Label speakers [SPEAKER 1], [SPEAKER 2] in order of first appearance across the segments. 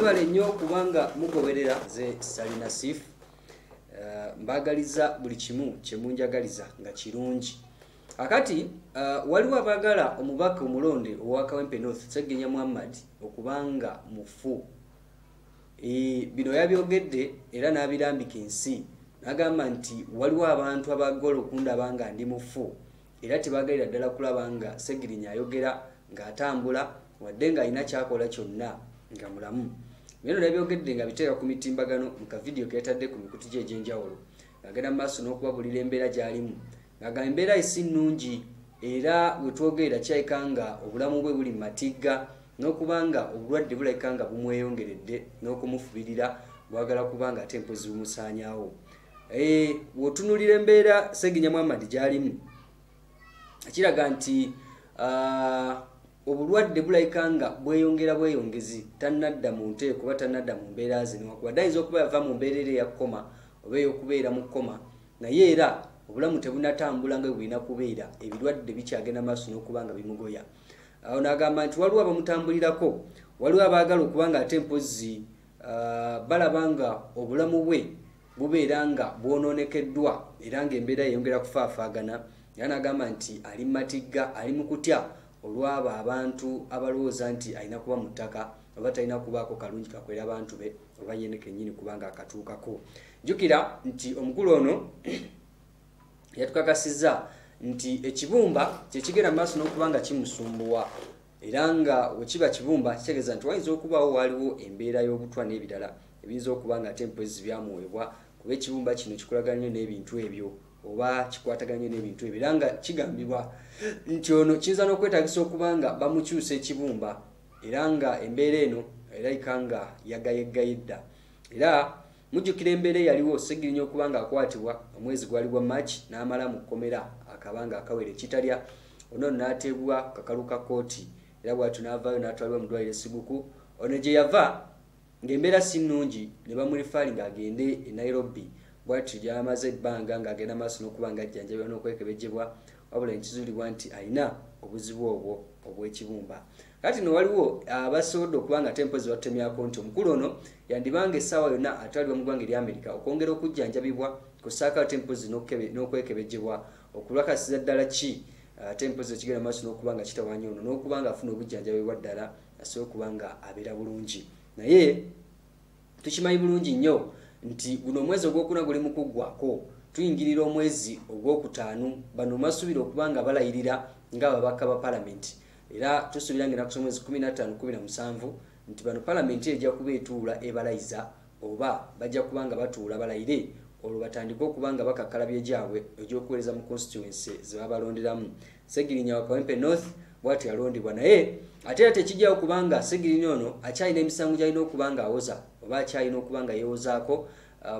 [SPEAKER 1] mwebale nnyo kubanga mugoberera ze salina sif uh, mbagaliza buli kimu kyemunjagaliza nga kirungi. Akati uh, waliwo abaagala omubaka omulonde owa kawempe north segenya muhammad okubanga mufu. E, bino yabyogedde era n'abirambika ensi. N'agamba nti waliwo abantu abaagala okundaba nga ndi mufu era tebagalira ddala kulaba nga segirinya ayogera ng'atambula wadde ng'alina kyakola kyonna nga mulamu bino nabyogedde nga biteeka ku mitimbagano mu kavidiyo keyatadde ku mikutu gye egy'enjawulo ng'agenda mu maaso n'okubabulira embeera gy'alimu. Ng'agamba embeera esi nnungi era bwe twogerera kirabika nga obulamu bwe buli mu matigga n'okuba nga obulwadde bulabika nga bumweyongeredde n'okumufubirira bwagala kuba nga ate empozi bumusaanyaawo. Bw'otunulira embeera seginya muhammad gy'alimu kiraga nti obulwadde bulabika nga bweyongera bweyongezi tannadda mu nteeko oba tannadda mu mbeera zino. Wadde ayinza okuba yava mu mbeera eri eyakukoma oba ey'okubeera mu kkoma naye era obulamu tebunatambula nga bwebulina kubeera ebirwadde bikyagenda maaso n'okuba nga bimugoya. Awo n'agamba nti waliwo abamutambulirako? Waliwo abaagala okuba nga ate mpozi balaba nga obulamu bwe bubeera nga bwononekeddwa era ngaembeera yeyongera kufaafaagana. Era n'agamba nti ali mu matigga ali mu kutya olwabo abantu abalowooza nti alina kuba mu ttaka oba talina kubaako kalungi kakwera abantu be oba yene kenyini kubanga akatuukako. Jjukira nti omukulu ono yatukakasizza nti ekibumba kyekigenda maaso n'okuba nga kimusumbuwa era nga wekiba kibumba kitegeeza nti wayinza okubawo waliwo embeera y'obutwa n'ebirala ebiyinza okuba nga ate empozi byamuweebwa kuba ekibumba kino kikolagana nnyo n'ebintu ebyo oba kikwataganye n'ebintu ebyo. Era nga kigambibwa nti ono kiyinza n'okwetagisa okuba nga bamukyusa ekibumba era nga embeera eno erabika nga yagayeggaye dda era mujjukira embeera eyaliwo segirinya okuba nga akwatibwa omwezi gwali gwa maki n'amala mu kkomera akaba nga akawera ekitalya ono n'ateebwa kakalu ka kooti era bwatyo n'avaayo n'atwalibwa mu ddwaliro esiguku ono gye yava ng'embeera si nnungi ne bamurifaali ng'agende e nairobi bwatyo gyamaze ebbanga ng'agenda maaso n'okuba nga ajjanjabibwa n'okwekebejjebwa wabula nekizuulibwa nti alina obuzibu obwo obw'ekibumba. Kati no waliwo abasobodde okuba nga tempozi batemyako nti omukulu ono yandibanga essaawa yonna atwalibwa mu ggwanga ery'amerika okwongera okujjanjabibwa kusaakawo tempozi n'okwekebejjebwa. Okulwakasiza ddala ki? Tempozi ekigenda maaso n'okuba nga kitawanya ono n'okuba nga afuna obujjanjabibwa ddala asobola okuba nga abeera bulungi. Naye tukimanyi bulungi nnyo nti guno omwezi ogwokuna guli mu kuggwako tuyingirira omwezi ogwokutaano bano basuubira okuba nga balayirira ngaababaka ba palamenti era tusuubira nga enaku z'omwezi 15 nti bano palamenti ejja kuba etuula ebalayiza oba bajja kuba nga batuula balayire. Olwo batandike okuba nga bakakalabye gyabwe egyokuweereza mu constituency zebabalonderamu segirinya wa kawempe north bwati yalondebwa naye ate era tekijjawo kubanga segirinya ono akyalina emisango gyalina okuba nga awoza oba akyalina okuba nga yeewozaako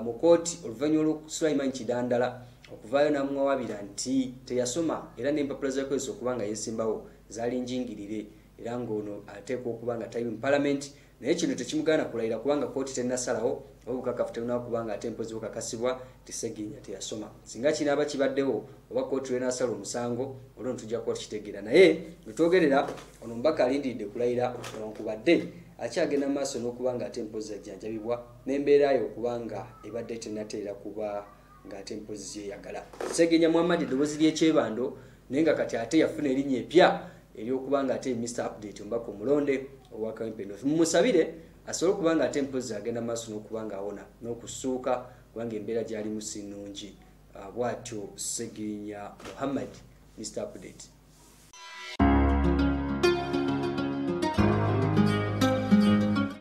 [SPEAKER 1] mu kooti oluvannyuma lw'osulaiman kidandala okuvaayo namuwawabira nti teyasoma era n'empapula zekozesa okuba nga yeesimbawo zaali njingirire era ng'ono ateekwa okuba nga tali mu palamenti naye kino tekimugaana kulayira kubanga kooti tenasalawo oba obukakafu tebunaba kuba nga ate mpozi bukakasibwa tisegirinya teyasoma. Singa kinaaba kibaddewo oba kooti lwenasala omusango olwo ntujja kuba tukitegeera. Naye wetwogerera ono omubaka alindiridde kulayira newankubadde akyagenda maaso n'okuba nga ate mpozi ajjanjabibwa n'embeerayo okuba nga ebadde tenateera kuba ng'ate mpozi yeyagala segenya muhammadi eddoboozi ly'ekyebando naye nga kati ate yafuna erinnya epya eryokuba nga ate mr update omubaka omulonde owa campenof mumusabire asobole okuba nga ate mpozi agenda maaso n'okuba nga awona n'okusuuka kubanga embeera gyalimu si nnungi bw'atyo segirinya muhammad mr update